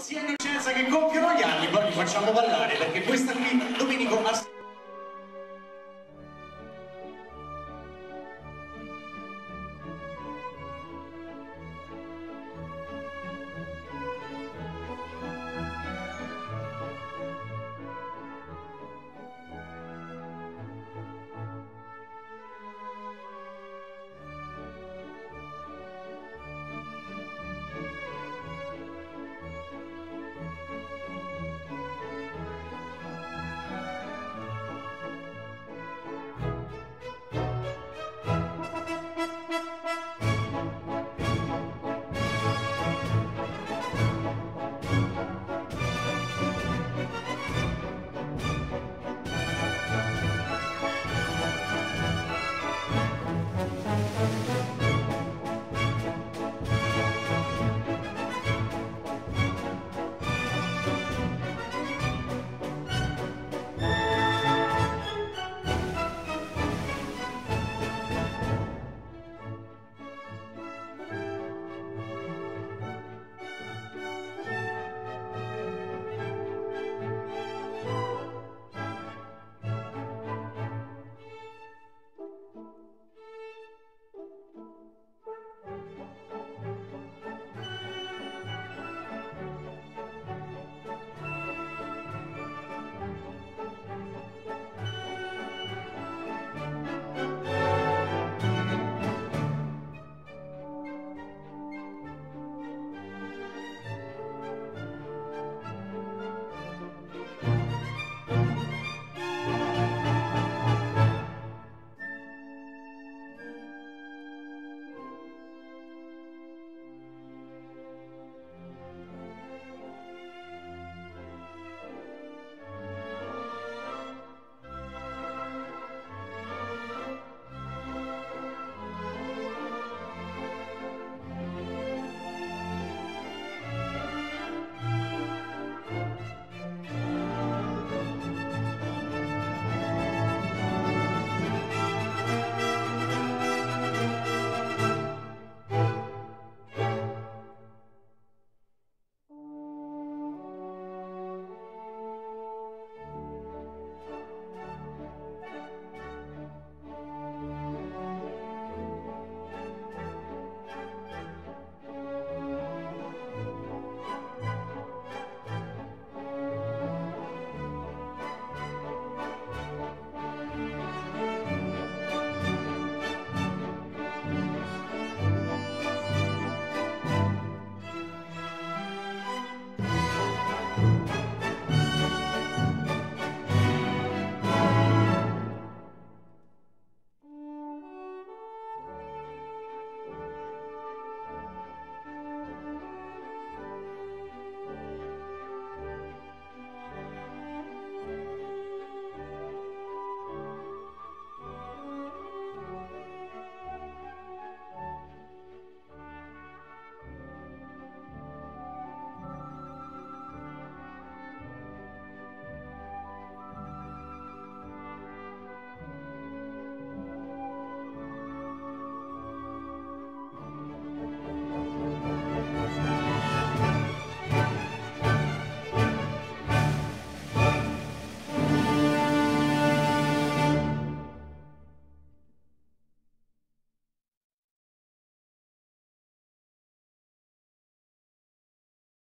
sia innocenza che compiono gli anni, poi li facciamo ballare perché questa qui Domenico ha